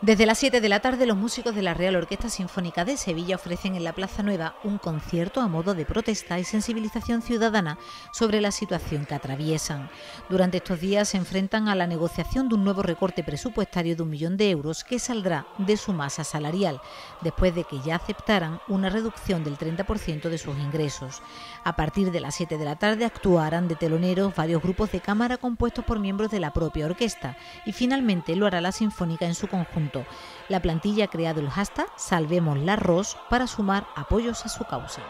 Desde las 7 de la tarde, los músicos de la Real Orquesta Sinfónica de Sevilla ofrecen en la Plaza Nueva un concierto a modo de protesta y sensibilización ciudadana sobre la situación que atraviesan. Durante estos días se enfrentan a la negociación de un nuevo recorte presupuestario de un millón de euros que saldrá de su masa salarial, después de que ya aceptaran una reducción del 30% de sus ingresos. A partir de las 7 de la tarde actuarán de teloneros varios grupos de cámara compuestos por miembros de la propia orquesta y finalmente lo hará la Sinfónica en su conjunto la plantilla ha creado el hashtag Salvemos la Ros para sumar apoyos a su causa.